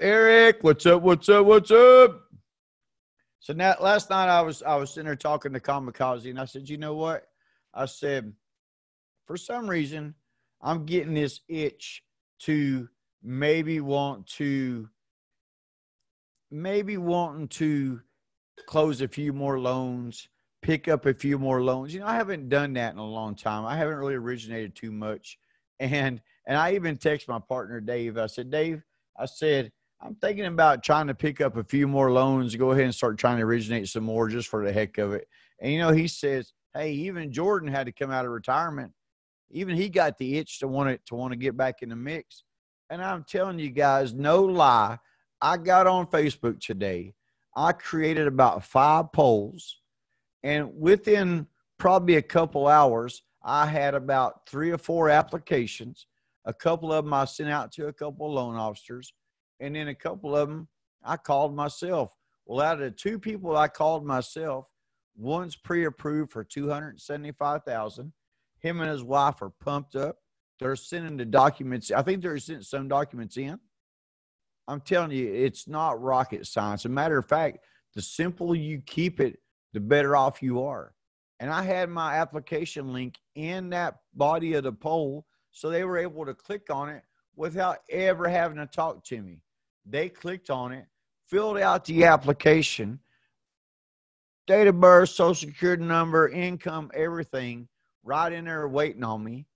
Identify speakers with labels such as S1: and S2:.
S1: Eric, what's up? What's up? What's up? So now, last night I was I was sitting there talking to Kamikaze, and I said, you know what? I said, for some reason, I'm getting this itch to maybe want to maybe wanting to close a few more loans, pick up a few more loans. You know, I haven't done that in a long time. I haven't really originated too much. And and I even text my partner Dave. I said, Dave, I said, I'm thinking about trying to pick up a few more loans, go ahead and start trying to originate some more just for the heck of it. And you know, he says, Hey, even Jordan had to come out of retirement. Even he got the itch to want it to want to get back in the mix. And I'm telling you guys, no lie, I got on Facebook today. I created about five polls, and within probably a couple hours, I had about three or four applications. A couple of them I sent out to a couple of loan officers, and then a couple of them I called myself. Well, out of the two people I called myself, one's pre-approved for two hundred seventy-five thousand. Him and his wife are pumped up. They're sending the documents. I think they're sending some documents in. I'm telling you, it's not rocket science. As a matter of fact, the simpler you keep it, the better off you are. And I had my application link in that body of the poll, so they were able to click on it without ever having to talk to me. They clicked on it, filled out the application, date of birth, social security number, income, everything right in there waiting on me.